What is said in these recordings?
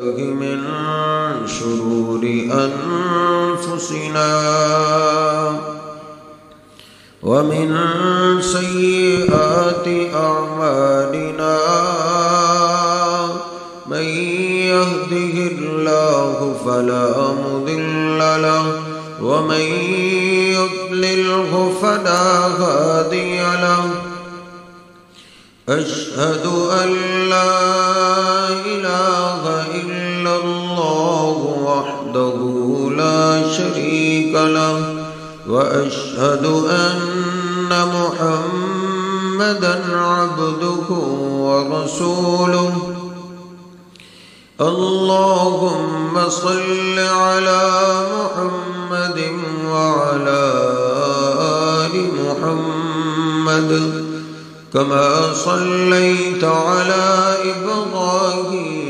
من شرور أنفسنا ومن سيئات أعمالنا من يهده الله فلا مضل له ومن يضلله فلا هادي له أشهد أن لا إله إلا وحده لا شريك له وأشهد أن محمدا عبده ورسوله. اللهم صل على محمد وعلى آل محمد كما صليت على إبراهيم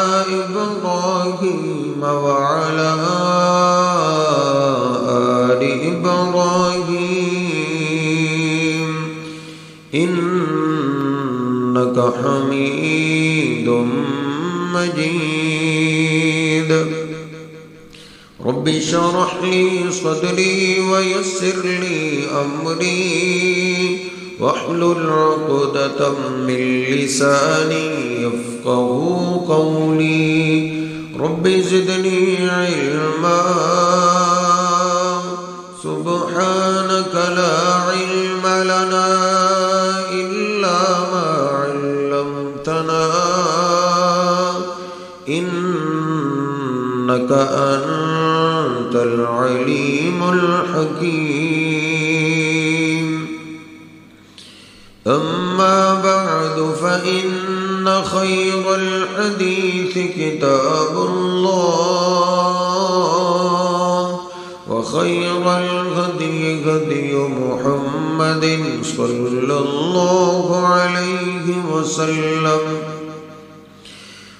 إبراهيم وعلى آل إبراهيم. إنك حميد مجيد. رب اشرح لي صدري ويسر لي أمري. واحلل عقدة من لساني يفقه قولي. رب زدني علما. سبحانك لا علم لنا إلا ما علمتنا. إنك أنت العليم الحكيم. أما بعد فإن خير الحديث كتاب الله وخير الهدي هدي محمد صلى الله عليه وسلم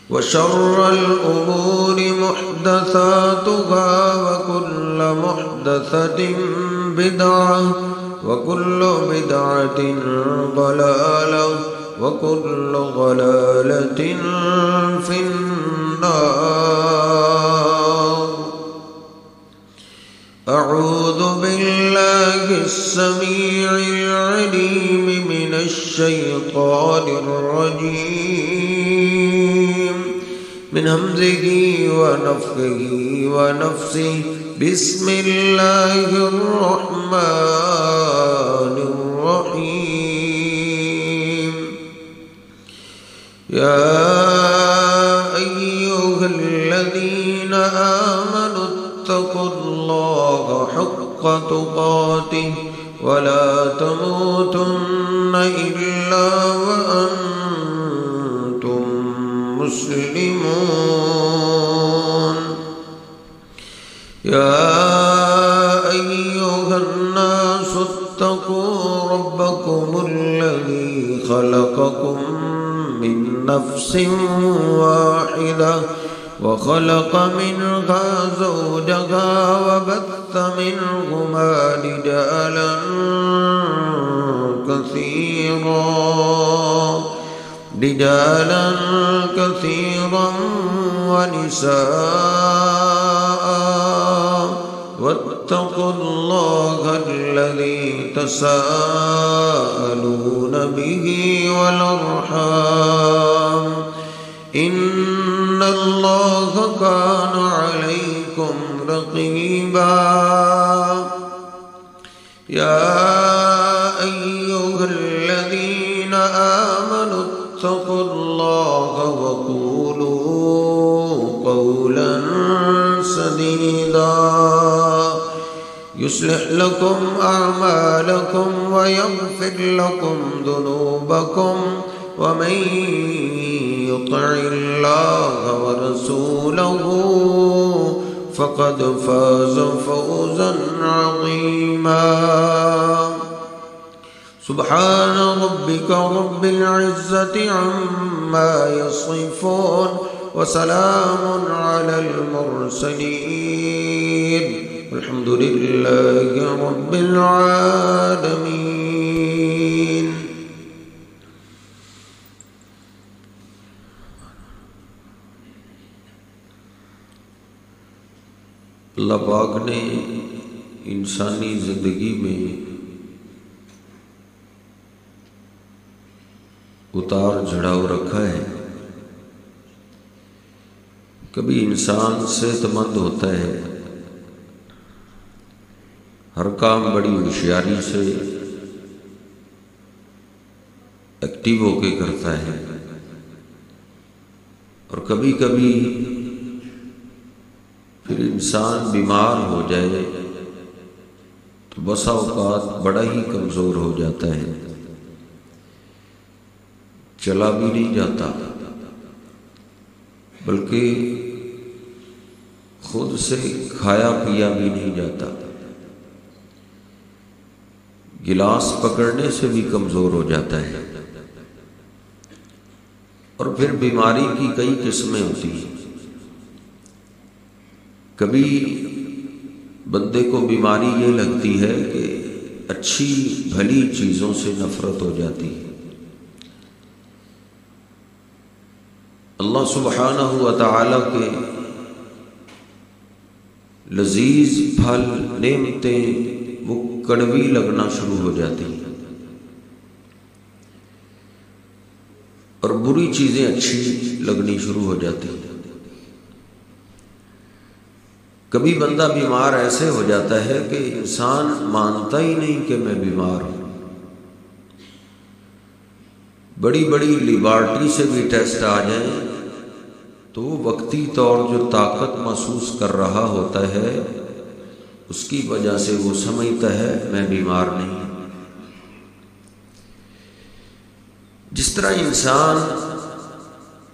وشر الأمور محدثاتها وكل محدثة بدعة وكل بدعة ضلالة وكل ضلالة في النار. أعوذ بالله السميع العليم من الشيطان الرجيم. من همزه ونفخه ونفسه. بسم الله الرحمن الرحيم. يا أيها الذين آمنوا اتقوا الله حق تقاته ولا تموتن إلا وأنتم مسلمون يا أيها الناس اتقوا ربكم الذي خلقكم من نفس واحدة وخلق منها زوجها وبث منهما رجالا كثيرا. رجالا كثيرا ونساء. واتقوا الله الذي تساءلون به والأرحام. إن الله كان عليكم رقيبا. يا يصلح لكم أعمالكم ويغفر لكم ذنوبكم ومن يطع الله ورسوله فقد فاز فوزا عظيما. سبحان ربك رب العزة عما يصفون وسلام على المرسلين. الحمد لله رب العالمين اللہ پاک نے انسانی زندگی میں اتار چڑھاؤ رکھا ہے۔ کبھی انسان صحت مند ہوتا ہے ہر کام بڑی ہوشیاری سے ایکٹیو ہو کے کرتا ہے اور کبھی کبھی پھر انسان بیمار ہو جائے تو بسا اوقات بڑا ہی کمزور ہو جاتا ہے، چلا بھی نہیں جاتا، بلکہ خود سے کھایا پیا بھی نہیں جاتا۔ گلاس پکڑنے سے بھی کمزور ہو جاتا ہے اور پھر بیماری کی کئی قسمیں ہوتی ہیں۔ کبھی بندے کو بیماری یہ لگتی ہے کہ اچھی بھلی چیزوں سے نفرت ہو جاتی ہے۔ اللہ سبحانہ ہوا تعالی کے لذیذ پھل، نعمتیں کڑوی لگنا شروع ہو جاتی ہیں اور بری چیزیں اچھی لگنی شروع ہو جاتی ہیں کبھی بندہ بیمار ایسے ہو جاتا ہے کہ انسان مانتا ہی نہیں کہ میں بیمار ہوں بڑی بڑی لیبارٹری سے بھی ٹیسٹ آ جائیں تو وہ وقتی طور جو طاقت محسوس کر رہا ہوتا ہے اس کی وجہ سے وہ سمجھتا ہے میں بیمار نہیں جس طرح انسان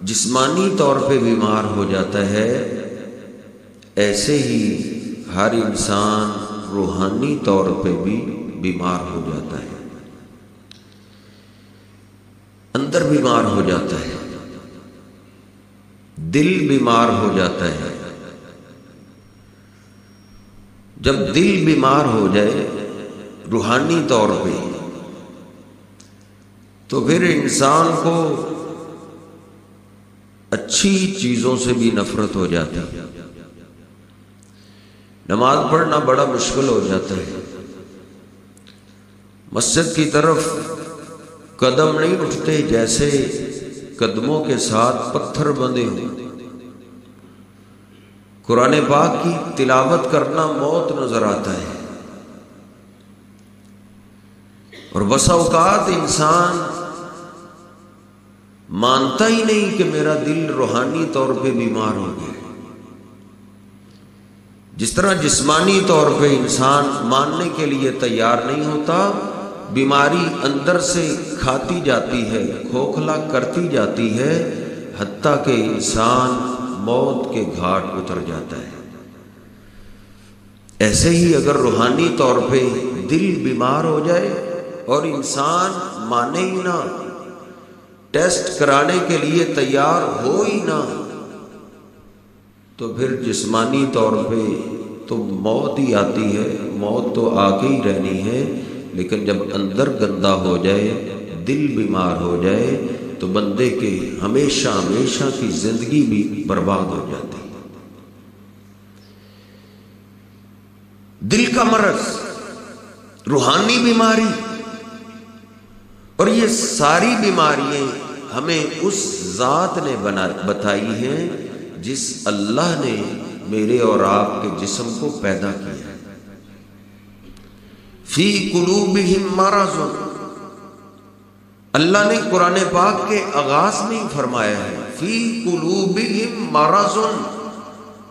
جسمانی طور پہ بیمار ہو جاتا ہے، ایسے ہی ہر انسان روحانی طور پہ بھی بیمار ہو جاتا ہے۔ اندر بیمار ہو جاتا ہے۔ دل بیمار ہو جاتا ہے۔ جب دل بیمار ہو جائے، روحانی طور پہ، تو پھر انسان کو اچھی چیزوں سے بھی نفرت ہو جاتی ہے۔ نماز پڑھنا بڑا مشکل ہو جاتا ہے۔ مسجد کی طرف قدم نہیں اٹھتے جیسے قدموں کے ساتھ پتھر بندے ہوں۔ قرآن پاک کی تلاوت کرنا موت نظر آتا ہے۔ اور بسا اوقات انسان مانتا ہی نہیں کہ میرا دل روحانی طور پہ بیمار ہو گیا۔ جس طرح جسمانی طور پہ انسان ماننے کے لیے تیار نہیں ہوتا، بیماری اندر سے کھاتی جاتی ہے، کھوکھلا کرتی جاتی ہے، حتیٰ کہ انسان موت کے گھاٹ اتر جاتا ہے۔ ایسے ہی اگر روحانی طور پہ دل بیمار ہو جائے اور انسان مانے ہی نہ، ٹیسٹ کرانے کے لیے تیار ہو ہی نہ، تو پھر جسمانی طور پہ تو موت ہی آتی ہے۔ موت تو آ کے ہی رہنی ہے، لیکن جب اندر گندا ہو جائے، دل بیمار ہو جائے تو بندے کے ہمیشہ ہمیشہ کی زندگی بھی برباد ہو جاتی۔ دل کا مرض، روحانی بیماری۔ اور یہ ساری بیماریاں ہمیں اس ذات نے بنا، بتائی ہیں جس اللہ نے میرے اور آپ کے جسم کو پیدا کیا۔ فی قلوبہم مرض۔ اللہ نے قرآن پاک کے آغاز میں ہی فرمایا ہے، فی قلوبہم مرض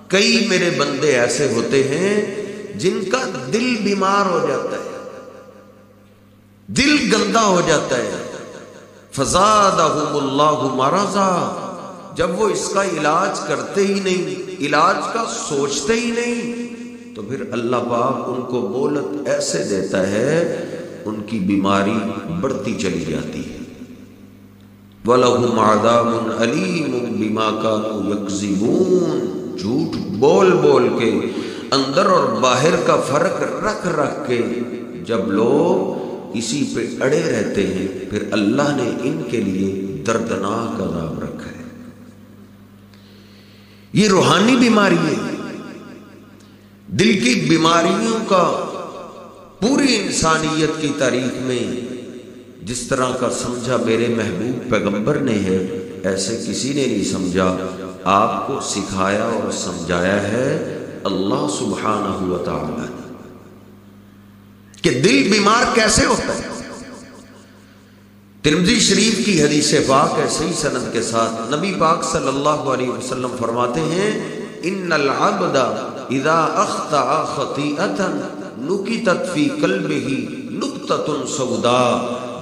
کئی میرے بندے ایسے ہوتے ہیں جن کا دل بیمار ہو جاتا ہے، دل گندا ہو جاتا ہے۔ فزادہم اللہ مرضا۔ جب وہ اس کا علاج کرتے ہی نہیں، علاج کا سوچتے ہی نہیں، تو پھر اللہ پاک ان کو بولت ایسے دیتا ہے، ان کی بیماری بڑھتی چلی جاتی ہے۔ وَلَهُمْ عَذَابٌ عَلِيمٌ بِمَا كَانُوا يَكْزِبُونَ جھوٹ بول بول کے اندر اور باہر کا فرق رکھ رکھ کے جب لوگ اسی پہ اڑے رہتے ہیں، پھر اللہ نے ان کے لیے دردناک عذاب رکھا ہے۔ یہ روحانی بیماری ہے۔ دل کی بیماریوں کا پوری انسانیت کی تاریخ میں جس طرح کا سمجھا میرے محبوب پیغمبر نے ہے، ایسے کسی نے نہیں سمجھا۔ آپ کو سکھایا اور سمجھایا ہے اللہ سبحانہ ہوا تعالی کہ دل بیمار کیسے ہوتا ہے؟ ترمزی شریف کی حدیث پاک ہے صحیح سند کے ساتھ نبی پاک صلی اللہ علیہ وسلم فرماتے ہیں، ان العبد اذا اخطا خطیئتا نکتت فی قلبه نقطۃ سوداء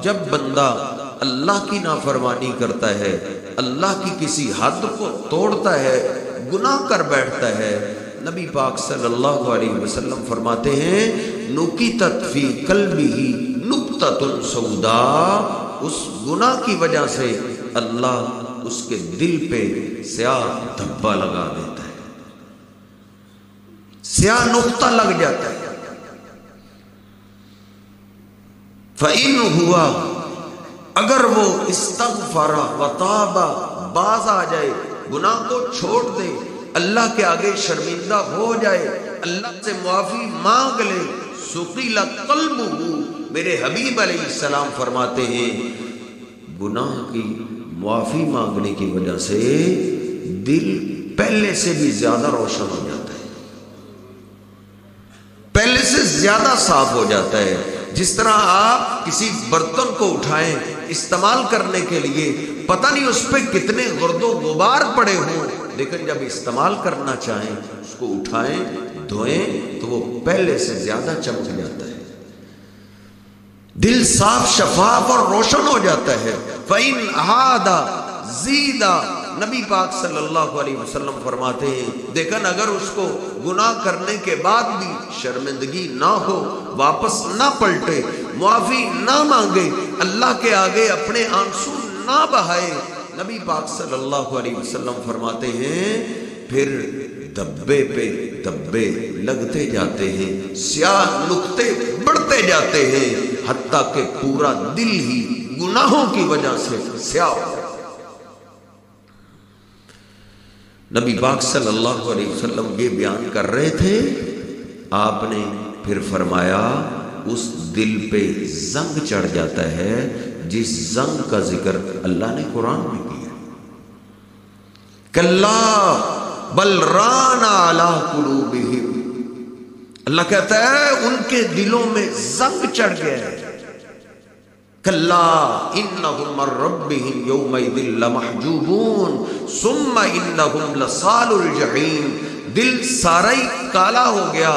جب بندہ اللہ کی نافرمانی کرتا ہے، اللہ کی کسی حد کو توڑتا ہے، گناہ کر بیٹھتا ہے، نبی پاک صلی اللہ علیہ وسلم فرماتے ہیں نکی تطفی قلبی ہی نقطۃ سودا۔ اس گناہ کی وجہ سے اللہ اس کے دل پہ سیاہ دھبا لگا دیتا ہے۔ سیاہ نقطہ لگ جاتا ہے۔ فعین ہوا، اگر وہ استغفارا وطابا باز آ جائے، گناہ کو چھوڑ دے، اللہ کے آگے شرمندہ ہو جائے، اللہ سے معافی مانگ لے سکیلا قلب میرے حبیب علیہ السلام فرماتے ہیں، گناہ کی معافی مانگنے کی وجہ سے دل پہلے سے بھی زیادہ روشن ہو جاتا ہے۔ پہلے سے زیادہ صاف ہو جاتا ہے۔ جس طرح آپ کسی برتن کو اٹھائیں استعمال کرنے کے لیے، پتہ نہیں اس پہ کتنے غرد و غبار پڑے ہوں، لیکن جب استعمال کرنا چاہیں، اس کو اٹھائیں، دھوئیں، تو وہ پہلے سے زیادہ چمک جاتا ہے۔ دل صاف شفاف اور روشن ہو جاتا ہے۔ فَإِنْ أَحَادَ زِيدَ نبی پاک صلی اللہ علیہ وسلم فرماتے ہیں، دیکھن اگر اس کو گناہ کرنے کے بعد بھی شرمندگی نہ ہو، واپس نہ پلٹے، معافی نہ مانگے، اللہ کے آگے اپنے آنسو نہ بہائے، نبی پاک صلی اللہ علیہ وسلم فرماتے ہیں، پھر دبے پہ دبے لگتے جاتے ہیں، سیاہ نکتے بڑھتے جاتے ہیں، حتیٰ کہ پورا دل ہی گناہوں کی وجہ سے سیاہ ہو نبی پاک صلی اللہ علیہ وسلم یہ بیان کر رہے تھے، آپ نے پھر فرمایا، اس دل پہ زنگ چڑھ جاتا ہے، جس زنگ کا ذکر اللہ نے قرآن میں کیا۔ کلا بل رانا اللہ کہتا ہے، ان کے دلوں میں زنگ چڑھ گیا ہے۔ کلا انہم ربہم یومئذ لمحجوبون ثم انہم لصال الجحیم دل سارا ہی کالا ہو گیا،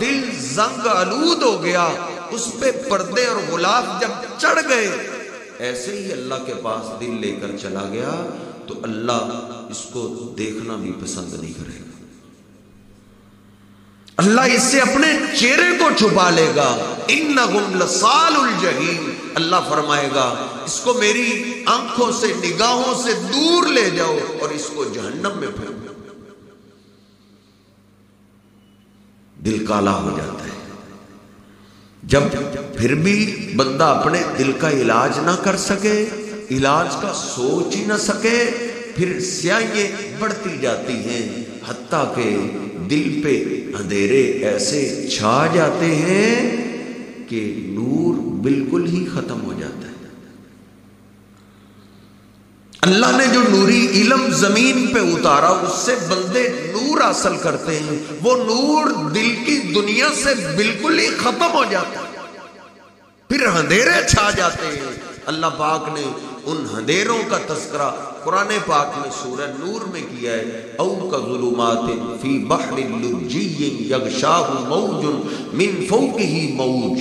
دل زنگ علود ہو گیا، اس پہ پردے اور غلاف جب چڑھ گئے، ایسے ہی اللہ کے پاس دل لے کر چلا گیا، تو اللہ اس کو دیکھنا بھی پسند نہیں کرے گا۔ اللہ اس سے اپنے چہرے کو چھپا لے گا۔ انہم لصال الجحیم۔ اللہ فرمائے گا، اس کو میری آنکھوں سے، نگاہوں سے دور لے جاؤ اور اس کو جہنم میں پھر دل کالا ہو جاتا ہے۔ جب پھر بھی بندہ اپنے دل کا علاج نہ کر سکے، علاج کا سوچ ہی نہ سکے، پھر سیاہیں بڑھتی جاتی ہیں۔ حتیٰ کہ دل پہ اندھیرے ایسے چھا جاتے ہیں کہ نور بالکل ہی ختم ہو جاتا ہے۔ اللہ نے جو نوری علم زمین پہ اتارا، اس سے بندے نور حاصل کرتے ہیں۔ وہ نور دل کی دنیا سے بالکل ہی ختم ہو جاتا ہے۔ پھر اندھیرے چھا جاتے ہیں۔ اللہ پاک نے ان ہندیروں کا تذکرہ قرآن پاک میں سورہ نور میں کیا ہے۔ او کا ظلمات فی بحر لجی یغشاہ موج من فوقہ موج۔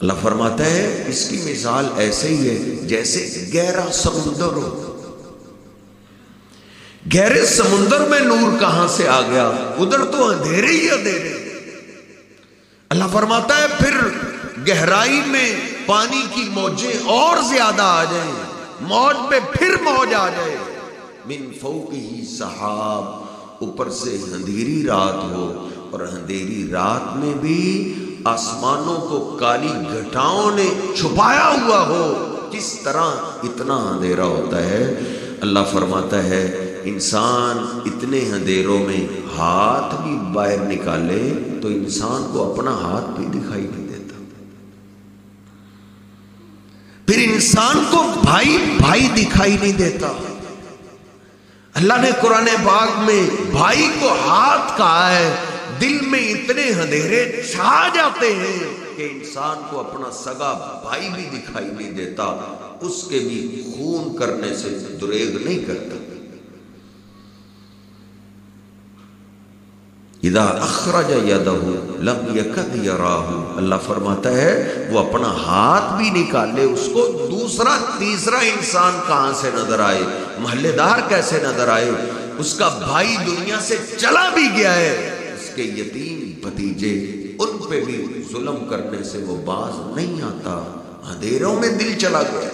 اللہ فرماتا ہے، اس کی مثال ایسے ہی ہے جیسے گہرا سمندر ہو۔ گہرے سمندر میں نور کہاں سے آ گیا؟ ادھر تو اندھیرے ہی اندھیرے۔ اللہ فرماتا ہے، پھر گہرائی میں پانی کی موجیں اور زیادہ آ جائیں۔ موج پہ پھر موج آ جائے۔ من فوق ہی صحاب اوپر سے اندھیری رات ہو۔ اور اندھیری رات میں بھی آسمانوں کو کالی گھٹاؤں نے چھپایا ہوا ہو۔ کس طرح اتنا اندھیرا ہوتا ہے؟ اللہ فرماتا ہے، انسان اتنے اندھیروں میں ہاتھ بھی باہر نکالے تو انسان کو اپنا ہاتھ بھی دکھائی نہیں دیتا پھر انسان کو بھائی بھائی دکھائی نہیں دیتا۔ اللہ نے قرآن باغ میں بھائی کو ہاتھ کہا ہے، دل میں اتنے اندھیرے چھا جاتے ہیں کہ انسان کو اپنا سگا بھائی بھی دکھائی نہیں دیتا، اس کے بھی خون کرنے سے دریغ نہیں کرتا۔ اذا اخرج یدہ لم یکد یراہ۔ اللہ فرماتا ہے، وہ اپنا ہاتھ بھی نکالے اس کو دوسرا، تیسرا انسان کہاں سے نظر آئے؟ محلے دار کیسے نظر آئے؟ اس کا بھائی دنیا سے چلا بھی گیا ہے۔ اس کے یتیم بھتیجے، ان پہ بھی ظلم کرنے سے وہ باز نہیں آتا۔ اندھیروں میں دل چلا گیا۔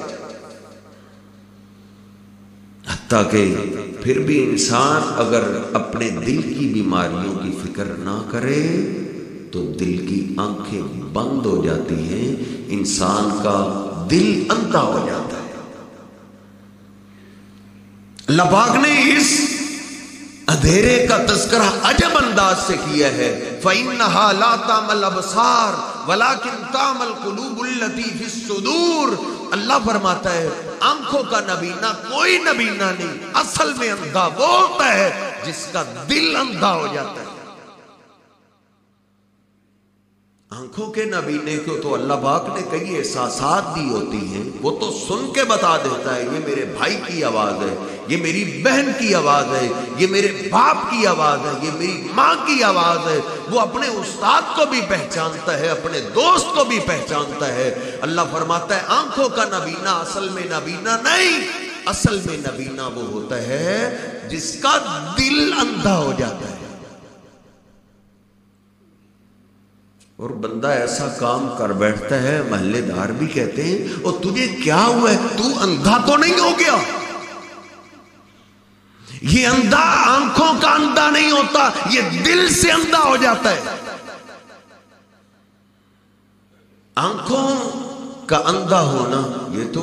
حتیٰ کہ پھر بھی انسان اگر اپنے دل کی بیماریوں کی فکر نہ کرے، تو دل کی آنکھیں بند ہو جاتی ہیں، انسان کا دل اندھا ہو جاتا ہے۔ اللہ پاک نے اس اندھیرے کا تذکرہ عجب انداز سے کیا ہے۔ فَإِنَّهَا لَا تَعْمَلْ أَبْصَارِ ولیکن تعمل قلوب اللتی فی الصدور۔ اللہ فرماتا ہے، آنکھوں کا نبینہ کوئی نبینہ نہیں، اصل میں اندھا وہ ہوتا ہے، جس کا دل اندھا ہو جاتا ہے۔ آنکھوں کے نبینے کو تو اللہ پاک نے کئی احساسات دی ہوتی ہیں؟ وہ تو سن کے بتا دیتا ہے، یہ میرے بھائی کی آواز ہے، یہ میری بہن کی آواز ہے، یہ میرے باپ کی آواز ہے، یہ میری ماں کی آواز ہے۔ وہ اپنے استاد کو بھی پہچانتا ہے، اپنے دوست کو بھی پہچانتا ہے۔ اللہ فرماتا ہے، آنکھوں کا نبینہ اصل میں نبینہ نہیں، اصل میں نبینہ وہ ہوتا ہے جس کا دل اندھا ہو جاتا ہے۔ اور بندہ ایسا کام کر بیٹھتا ہے، محلے دار بھی کہتے ہیں، اور تجھے کیا ہوا ہے؟ تو اندھا تو نہیں ہو گیا؟ یہ اندھا آنکھوں کا اندھا نہیں ہوتا، یہ دل سے اندھا ہو جاتا ہے۔ آنکھوں کا اندھا ہونا، یہ تو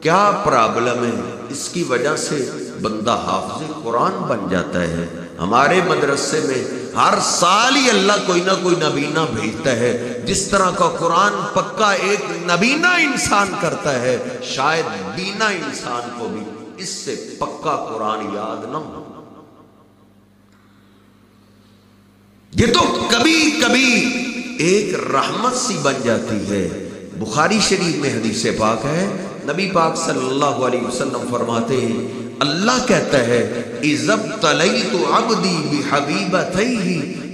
کیا پرابلم ہے؟ اس کی وجہ سے بندہ حافظ قرآن بن جاتا ہے۔ ہمارے مدرسے میں ہر سال ہی اللہ کوئی نہ کوئی نبینہ بھیجتا ہے۔ جس طرح کا قرآن پکا ایک نبینہ انسان کرتا ہے، شاید بینا انسان کو بھی۔ اس سے پکا قرآن یاد نہ ہو۔ یہ تو کبھی کبھی ایک رحمت سی بن جاتی ہے۔ بخاری شریف میں حدیث پاک ہے نبی پاک صلی اللہ علیہ وسلم فرماتے ہیں، اللہ کہتا ہے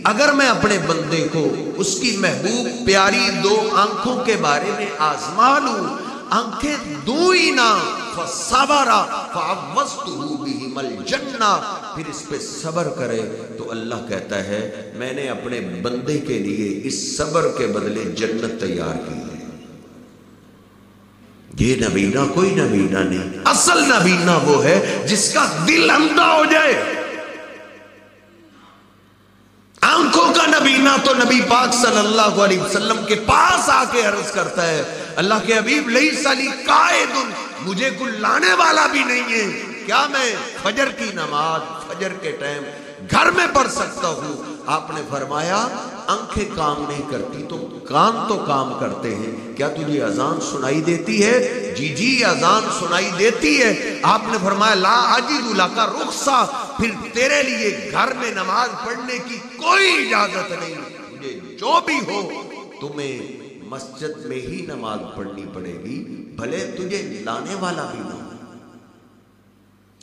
اگر میں اپنے بندے کو اس کی محبوب، پیاری دو آنکھوں کے بارے میں آزما لوں آنکھیں دو ہی نہ پھر اس پہ صبر کرے تو اللہ کہتا ہے، میں نے اپنے بندے کے لیے اس صبر کے بدلے جنت تیار کی۔ یہ نبینہ کوئی نبینہ نہیں۔ اصل نبینہ وہ ہے جس کا دل اندھا ہو جائے۔ آنکھوں کا نبینہ تو نبی پاک صلی اللہ علیہ وسلم کے پاس آ کے عرض کرتا ہے۔ اللہ کے حبیب لئی سالی قائد، مجھے کل لانے والا بھی نہیں ہے۔ کیا میں فجر کی نماز، فجر کے ٹائم گھر میں پڑھ سکتا ہوں؟ آپ نے فرمایا، آنکھیں کام نہیں کرتی، تو کان تو کام کرتے ہیں۔ کیا تجھے اذان سنائی دیتی ہے؟ جی جی اذان سنائی دیتی ہے۔ آپ نے فرمایا، لا عجید کا رخصہ۔ پھر تیرے لیے گھر میں نماز پڑھنے کی کوئی اجازت نہیں۔ مجھے جو بھی ہو، تمہیں مسجد میں ہی نماز پڑھنی پڑے گی۔ بھلے تجھے لانے والا بھی نہ ہو۔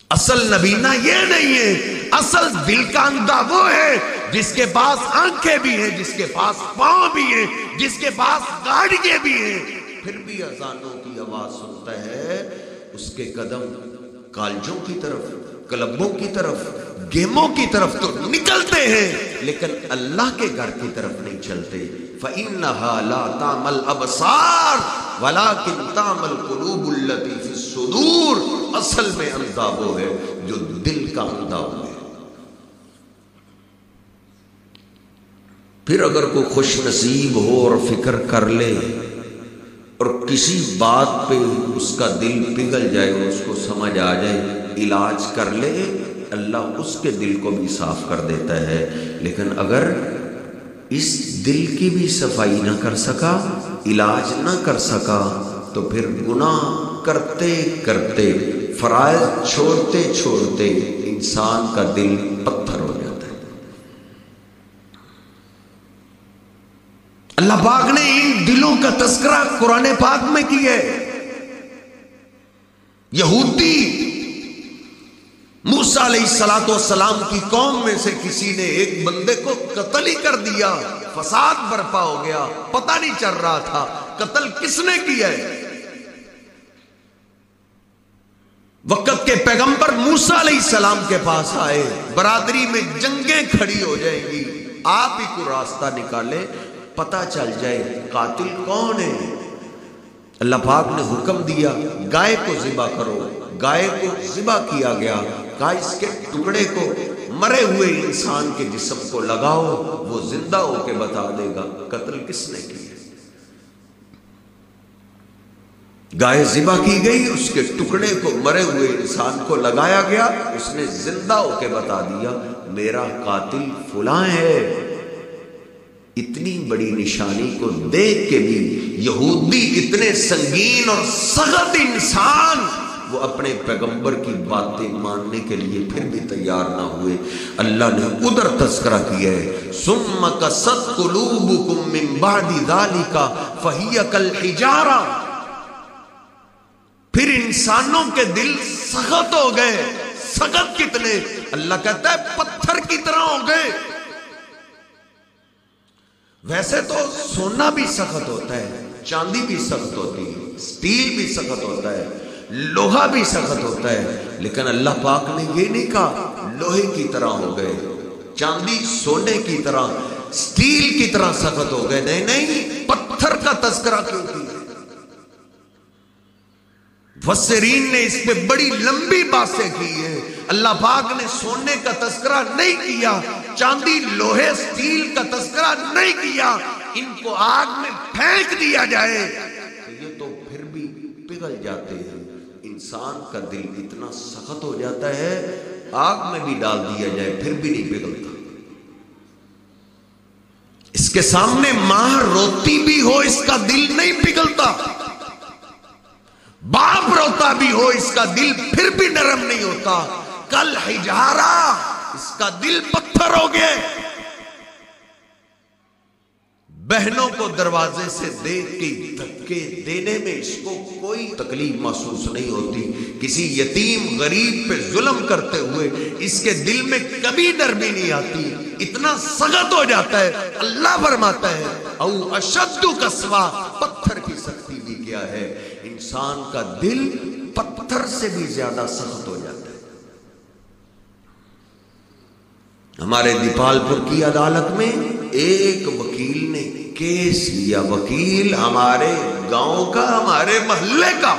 اصل نبینا یہ نہیں ہے۔ اصل دل کا اندھا وہ ہے جس کے پاس آنکھیں بھی ہیں، جس کے پاس پاؤں بھی ہیں، جس کے پاس گاڑیاں بھی ہیں، پھر بھی اذانوں کی آواز سنتا ہے۔ اس کے قدم کالجوں کی طرف، کلبوں کی طرف، گیموں کی طرف تو نکلتے ہیں، لیکن اللہ کے گھر کی طرف نہیں چلتے۔ فَإِنَّهَا لَا تَعْمَلْ أَبْصَارِ وَلَكِنْ تَعْمَلْ قُلُوبُ الَّتِي فِي الصُّدُورِ۔ اصل میں اندھا وہ ہے جو دل کا اندھا ہوئے پھر اگر کوئی خوش نصیب ہو اور فکر کر لے اور کسی بات پہ اس کا دل پگھل جائے اس کو سمجھ آ جائے، علاج کر لے، اللہ اس کے دل کو بھی صاف کر دیتا ہے۔ لیکن اگر اس دل کی بھی صفائی نہ کر سکا، علاج نہ کر سکا، تو پھر گناہ کرتے کرتے، فرائض چھوڑتے چھوڑتے انسان کا دل پتھر ہو جاتا ہے اللہ پاک نے ان دلوں کا تذکرہ قرآن پاک میں کی ہے۔ یہودی موسا علیہ السلاۃ والسلام کی قوم میں سے کسی نے ایک بندے کو قتل ہی کر دیا، فساد برپا ہو گیا، پتہ نہیں چل رہا تھا قتل کس نے کیا ہے۔ وقت کے پیغمبر موسا علیہ السلام کے پاس آئے، برادری میں جنگیں کھڑی ہو جائیں گی، آپ ہی کو راستہ نکالے پتہ چل جائے قاتل کون ہے۔ اللہ پاک نے حکم دیا، گائے کو ذبح کرو۔ گائے کو ذبح کیا گیا۔ کہا اس کے ٹکڑے کو مرے ہوئے انسان کے جسم کو لگاؤ، وہ زندہ ہو کے بتا دے گا قتل کس نے کی گائے ذبح کی گئی، اس کے ٹکڑے کو مرے ہوئے انسان کو لگایا گیا، اس نے زندہ ہو کے بتا دیا، میرا قاتل فلاں ہے۔ اتنی بڑی نشانی کو دیکھ کے بھی یہودی اتنے سنگین اور سخت انسان وہ اپنے پیغمبر کی باتیں ماننے کے لیے پھر بھی تیار نہ ہوئے۔ اللہ نے ادھر تذکرہ کیا ہے۔ سم کا ست قلوب من بعد ذالک فہی پھر انسانوں کے دل سخت ہو گئے۔ سخت کتنے؟ اللہ کہتا ہے پتھر کی طرح ہو گئے۔ ویسے تو سونا بھی سخت ہوتا ہے، چاندی بھی سخت ہوتی ہے، سٹیل بھی سخت ہوتا ہے، لوہا بھی سخت ہوتا ہے، لیکن اللہ پاک نے یہ نہیں کہا، لوہے کی طرح ہو گئے، چاندی سونے کی طرح، سٹیل کی طرح سخت ہو گئے، نہیں نہیں، پتھر کا تذکرہ کیوں کی وسرین نے اس پہ بڑی لمبی باتیں کی ہیں۔ اللہ پاک نے سونے کا تذکرہ نہیں کیا چاندی لوہے سٹیل کا تذکرہ نہیں کیا، ان کو آگ میں پھینک دیا جائے۔ یہ تو پھر بھی پگھل جاتے ہیں۔ انسان کا دل اتنا سخت ہو جاتا ہے، آگ میں بھی ڈال دیا جائے، پھر بھی نہیں پگھلتا۔ اس کے سامنے ماں روتی بھی ہو، اس کا دل نہیں پگھلتا۔ باپ روتا بھی ہو، اس کا دل پھر بھی نرم نہیں ہوتا۔ کل ہجارا اس کا دل پتھر ہو گئے بہنوں کو دروازے سے دیکھ کے، دھکے دینے میں اس کو کوئی تکلیف محسوس نہیں ہوتی۔ کسی یتیم غریب پہ ظلم کرتے ہوئے اس کے دل میں کبھی بھی نہیں آتی۔ اتنا سخت ہو جاتا ہے۔ اللہ فرماتا ہے، او اشد کسوا پتھر کی سختی بھی کیا ہے۔ انسان کا دل پتھر سے بھی زیادہ سخت ہو جاتا ہے۔ ہمارے دیپال پور کی عدالت میں ایک وکیل نے کیس لیا۔ وکیل ہمارے گاؤں کا، ہمارے محلے کا۔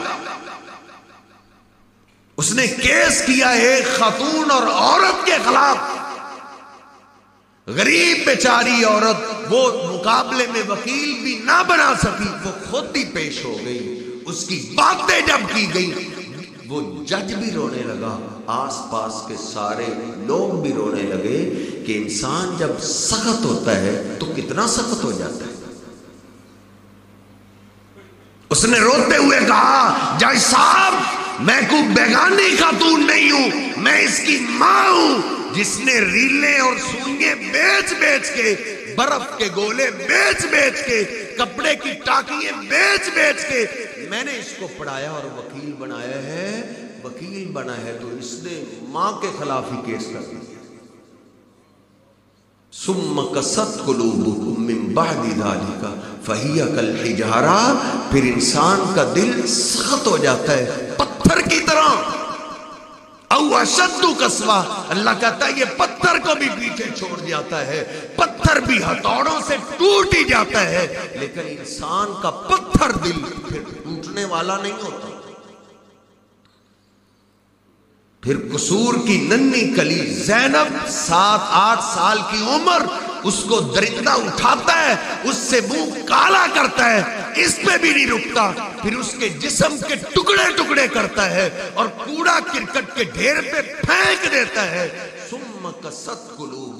اس نے کیس کیا ایک خاتون اور عورت کے خلاف۔ غریب، بیچاری عورت، وہ مقابلے میں وکیل بھی نہ بنا سکی، وہ خود ہی پیش ہو گئی۔ اس کی باتیں جب کی گئی وہ جج بھی رونے لگا۔ آس پاس کے سارے لوگ بھی رونے لگے کہ انسان جب سخت ہوتا ہے تو کتنا سخت ہو جاتا ہے۔ اس نے روتے ہوئے کہا، جج صاحب، میں کو بیگانی خاتون نہیں ہوں، میں اس کی ماں ہوں۔ جس نے ریلے اور سونگے بیچ بیچ کے، برف کے گولے بیچ بیچ کے، کپڑے کی ٹاکیے بیچ بیچ کے میں نے اس کو پڑھایا اور وکیل بنایا ہے، وکیل بنا ہے تو اس نے ماں کے خلاف ہی کیس کر دیا۔ سم کست قلوبکم من بعد کل پھر انسان کا دل سخت ہو جاتا ہے، پتھر کی طرح۔ او اشد کسوا اللہ کہتا ہے، یہ پتھر کو بھی پیچھے چھوڑ جاتا ہے، پتھر بھی ہتھوڑوں سے ٹوٹ ہی جاتا ہے، لیکن انسان کا پتھر دل پھر ٹوٹنے والا نہیں ہوتا۔ پھر قصور کی ننی کلی زینب سات آٹھ سال کی عمر اس کو درندہ اٹھاتا ہے، اس سے منہ کالا کرتا ہے، اس پہ بھی نہیں رکتا۔ پھر اس کے جسم کے ٹکڑے ٹکڑے کرتا ہے اور کوڑا کرکٹ کے ڈھیر پہ پھینک دیتا ہے۔ ثم کست قلوبکم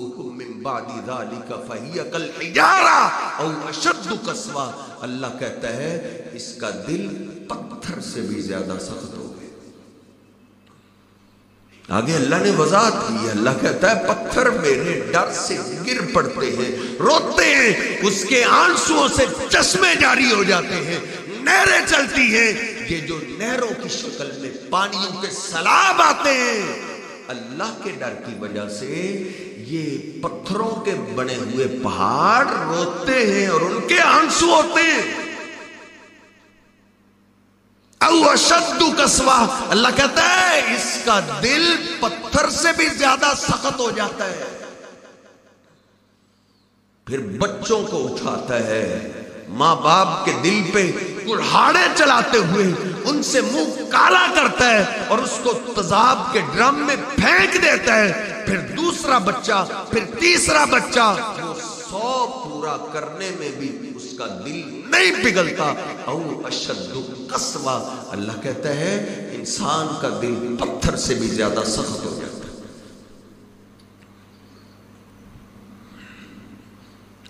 من بعد ذالک فہی کالحجارہ او اشد کسوا اللہ کہتا ہے اس کا دل پتھر سے بھی زیادہ سخت ہو گئے آگے اللہ نے وضاحت کی اللہ کہتا ہے پتھر میرے ڈر سے گر پڑتے ہیں، روتے ہیں، اس کے آنسوں سے چشمے جاری ہو جاتے ہیں، نہریں چلتی ہیں۔ یہ جو نہروں کی شکل میں پانیوں کے سلاب آتے ہیں، اللہ کے ڈر کی وجہ سے یہ پتھروں کے بنے ہوئے پہاڑ روتے ہیں اور ان کے آنسو ہوتے ہیں۔ او اشد کسوا اللہ کہتا ہے، اس کا دل پتھر سے بھی زیادہ سخت ہو جاتا ہے۔ پھر بچوں کو اٹھاتا ہے۔ ماں باپ کے دل پہ کڑھاڑے چلاتے ہوئے ان سے منہ کالا کرتا ہے اور اس کو تذاب کے ڈرم میں پھینک دیتا ہے۔ پھر دوسرا بچہ، پھر تیسرا بچہ، وہ سو پورا کرنے میں بھی اس کا دل نہیں پگلتا او اشد قصوا اللہ کہتا ہے، انسان کا دل پتھر سے بھی زیادہ سخت ہو جاتا ہے۔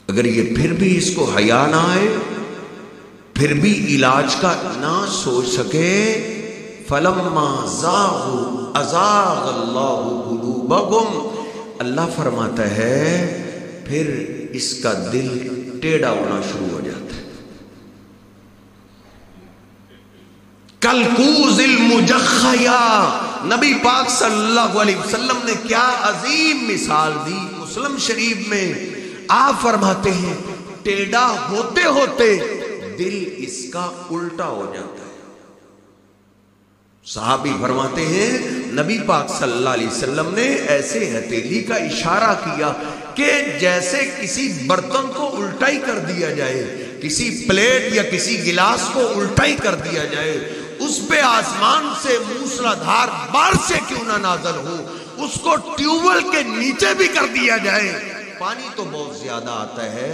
اگر یہ پھر بھی اس کو حیا نہ آئے پھر بھی علاج کا نہ سوچ سکے، فلما زاغ ازاغ اللہ قلوبکم۔ اللہ فرماتا ہے، پھر اس کا دل ٹیڑا ہونا شروع ہو جاتا ہے۔ کلکوز المجخیا، نبی پاک صلی اللہ علیہ وسلم نے کیا عظیم مثال دی مسلم شریف میں۔ آپ فرماتے ہیں ٹیڑا ہوتے ہوتے دل اس کا الٹا ہو جاتا ہے۔ صحابی فرماتے ہیں، نبی پاک صلی اللہ علیہ وسلم نے ایسے ہتیلی کا اشارہ کیا کہ جیسے کسی برتن کو الٹا ہی کر دیا جائے، کسی پلیٹ یا کسی گلاس کو الٹا ہی کر دیا جائے، اس پہ آسمان سے موسلا دھار بار سے کیوں نہ نازل ہو، اس کو ٹیوبل کے نیچے بھی کر دیا جائے۔ پانی تو بہت زیادہ آتا ہے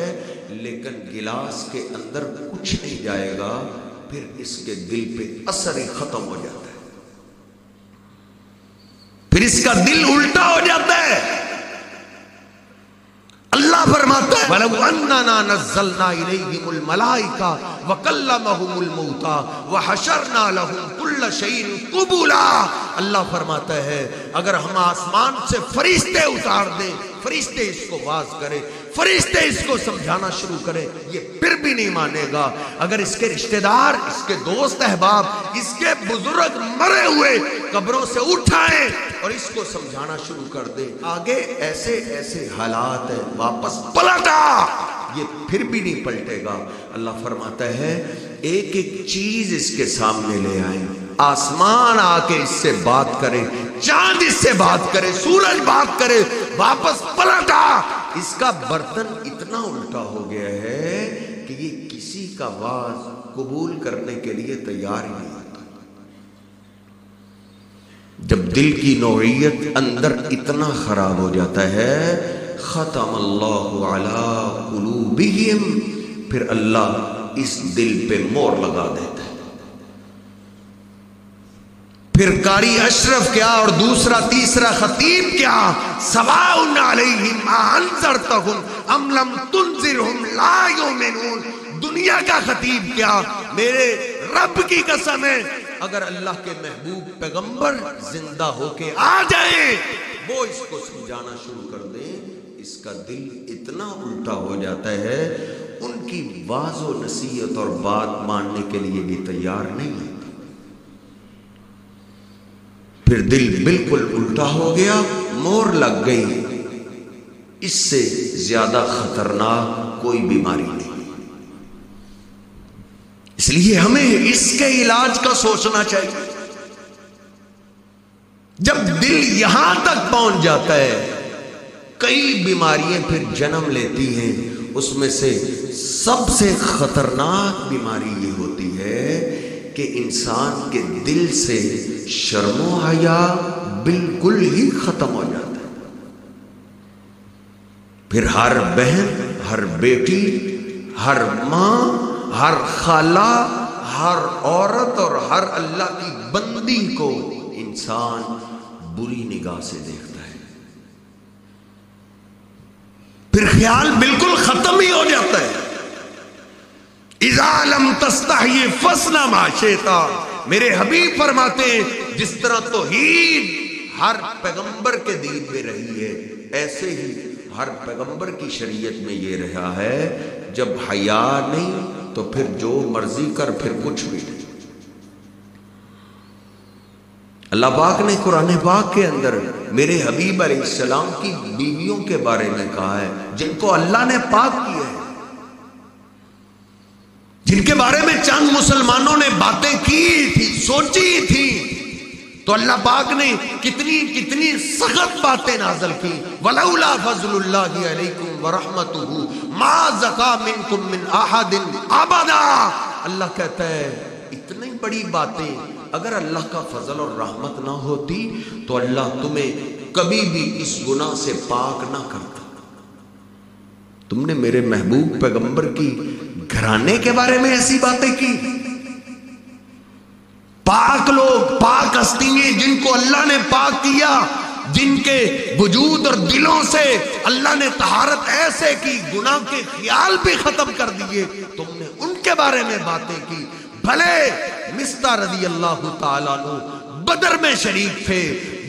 لیکن گلاس کے اندر کچھ نہیں جائے گا، پھر اس کے دل پہ اثر ہی ختم ہو جاتا ہے۔ پھر اس کا دل الٹا ہو جاتا ہے۔ اللہ فرماتا ہے، وَلَوْ أَنَّنَا نَزَّلْنَا إِلَيْهِمُ الْمَلَائِكَ وَكَلَّمَهُمُ الْمَوْتَى وَحَشَرْنَا لَهُمْ كُلَّ شَيْءٍ قُبُولًا اللہ فرماتا ہے، اگر ہم آسمان سے فرشتے اتار دیں، فرشتے اس کو باز کرے فرشتے اس کو سمجھانا شروع کرے، یہ پھر بھی نہیں مانے گا۔ اگر اس کے رشتہ دار، اس کے دوست احباب، اس کے بزرگ مرے ہوئے قبروں سے اٹھائیں اور اس کو سمجھانا شروع کر دے آگے ایسے ایسے حالات ہیں، واپس پلٹا۔ یہ پھر بھی نہیں پلٹے گا۔ اللہ فرماتا ہے، ایک ایک چیز اس کے سامنے لے آئیں۔ آسمان آ کے اس سے بات کرے، چاند اس سے بات کرے، سورج بات کرے، واپس پلٹا۔ اس کا برتن اتنا الٹا ہو گیا ہے کہ یہ کسی کا واز قبول کرنے کے لیے تیار ہی نہیں ہوتا۔ جب دل کی نوعیت اندر اتنا خراب ہو جاتا ہے، ختم اللہ علی قلوبہم، پھر اللہ اس دل پہ مور لگا دیتا ہے پھر کاری اشرف کیا اور دوسرا تیسرا خطیب کیا؟ سواؤن علیہم انذرتہم ام لم تنذرہم لا یومنون دنیا کا خطیب کیا؟ میرے رب کی قسم ہے۔ اگر اللہ کے محبوب پیغمبر زندہ ہو کے آ جائیں وہ اس کو سمجھانا شروع کر دیں اس کا دل اتنا الٹا ہو جاتا ہے، ان کی واض و نصیحت اور بات ماننے کے لیے بھی تیار نہیں ہے۔ پھر دل بالکل الٹا ہو گیا، مور لگ گئی۔ اس سے زیادہ خطرناک کوئی بیماری نہیں۔ اس لیے ہمیں اس کے علاج کا سوچنا چاہیے۔ جب دل یہاں تک پہنچ جاتا ہے، کئی بیماریاں پھر جنم لیتی ہیں۔ اس میں سے سب سے خطرناک بیماری یہ ہوتی ہے کہ انسان کے دل سے شرم و حیا بالکل ہی ختم ہو جاتا ہے۔ پھر ہر بہن، ہر بیٹی، ہر ماں، ہر خالہ، ہر عورت اور ہر اللہ کی بندی کو انسان بری نگاہ سے دیکھتا ہے۔ پھر خیال بالکل ختم ہی ہو جاتا ہے۔ لم تستحی فسنا معاشیتا میرے حبیب فرماتے ہیں، جس طرح توحید ہر پیغمبر کے دین میں رہی ہے، ایسے ہی ہر پیغمبر کی شریعت میں یہ رہا ہے، جب حیا نہیں تو پھر جو مرضی کر، پھر کچھ بھی نہیں۔ اللہ پاک نے قرآن پاک کے اندر میرے حبیب علیہ السلام کی بیویوں کے بارے میں کہا ہے، جن کو اللہ نے پاک کیا ہے۔ جن کے بارے میں چند مسلمانوں نے باتیں کی تھی، سوچی تھی۔ تو اللہ پاک نے کتنی کتنی سخت باتیں نازل کی۔ ولولا فضل اللہ علیکم ورحمتہ ما زکا منکم من احد ابدا اللہ کہتا ہے، اتنی بڑی باتیں۔ اگر اللہ کا فضل اور رحمت نہ ہوتی تو اللہ تمہیں کبھی بھی اس گناہ سے پاک نہ کرتا۔ تم نے میرے محبوب پیغمبر کی گھرانے کے بارے میں ایسی باتیں کی؟ پاک لوگ، پاک ہستیے جن کو اللہ نے پاک کیا، جن کے وجود اور دلوں سے اللہ نے تہارت ایسے کی، گناہ کے خیال بھی ختم کر دیے، تم نے ان کے بارے میں باتیں کی۔ بھلے مستہ رضی اللہ تعالیٰ بدر میں شریک تھے،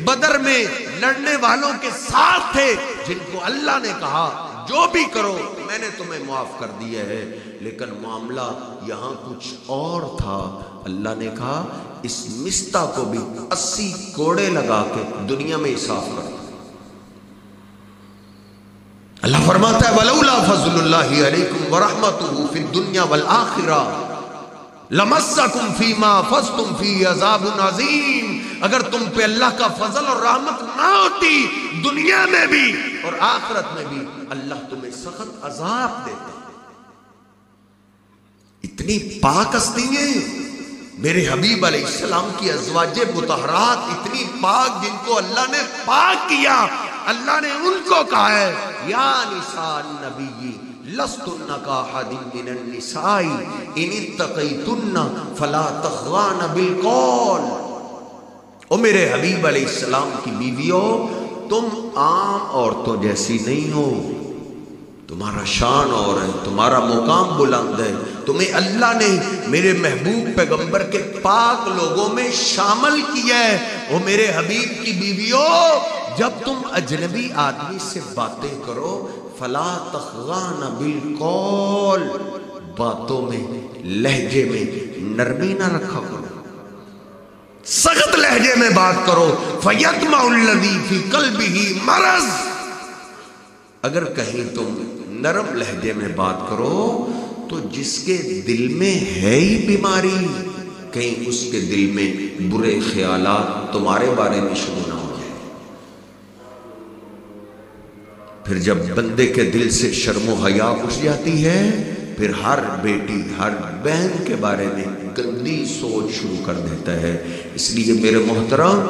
بدر میں لڑنے والوں کے ساتھ تھے، جن کو اللہ نے کہا جو بھی کرو، میں نے تمہیں معاف کر دیا ہے، لیکن معاملہ یہاں کچھ اور تھا۔ اللہ نے کہا، اس مستا کو بھی اسی کوڑے لگا کے دنیا میں صاف کر اللہ فرماتا ہے، ولولا فضل اللہ علیکم ورحمتہ فی الدنیا والآخرہ لمسکم فیما فستم فی عذاب عظیم اگر تم پہ اللہ کا فضل اور رحمت نہ ہوتی دنیا میں بھی اور آخرت میں بھی اللہ تمہیں سخت عذاب دیتا اتنی پاک ہستی ہیں میرے حبیب علیہ السلام کی ازواج متحرات اتنی پاک جن کو اللہ نے پاک کیا، اللہ نے ان کو کہا ہے، یا نساء النبی، لستن کا حدیم من النساء، ان اتقیتن فلا تخوان بالقول۔ او میرے حبیب علیہ السلام کی بیویوں تم عام عورتوں جیسی نہیں ہو۔ تمہارا شان اور ہے، تمہارا مقام بلند ہے۔ تمہیں اللہ نے میرے محبوب پیغمبر کے پاک لوگوں میں شامل کیا ہے۔ وہ میرے حبیب کی بیویوں، جب تم اجنبی آدمی سے باتیں کرو، فلا تخغان بالقول۔ باتوں میں، لہجے میں نرمی نہ رکھا کرو۔ سخت لہجے میں بات کرو فیتما الذی فی قلبہ مرض۔ اگر کہیں تم نرم لہجے میں بات کرو، تو جس کے دل میں ہے ہی بیماری، کہیں اس کے دل میں برے خیالات تمہارے بارے میں شروع نہ ہو جائے پھر جب بندے کے دل سے شرم و حیا اٹھ جاتی ہے، پھر ہر بیٹی، ہر بہن کے بارے میں گندی سوچ شروع کر دیتا ہے۔ اس لیے میرے محترم،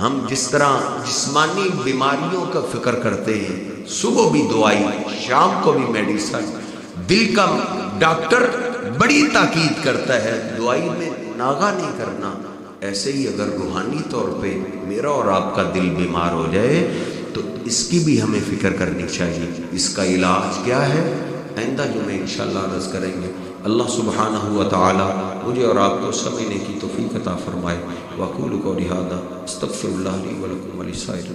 ہم جس طرح جسمانی بیماریوں کا فکر کرتے ہیں، صبح بھی دعائی شام کو بھی میڈیسن۔ دل کا ڈاکٹر بڑی تاکید کرتا ہے دعائی میں ناغا نہیں کرنا۔ ایسے ہی اگر روحانی طور پہ میرا اور آپ کا دل بیمار ہو جائے، تو اس کی بھی ہمیں فکر کرنی چاہیے۔ اس کا علاج کیا ہے؟ آئندہ جو میں انشاءاللہ عرض کریں گے اللہ سبحانہ و تعالی مجھے اور آپ کو سمجھنے کی توفیق عطا فرمائے۔ وقول کو لہٰذا استغفر اللہ علیہ ولکم علی سائر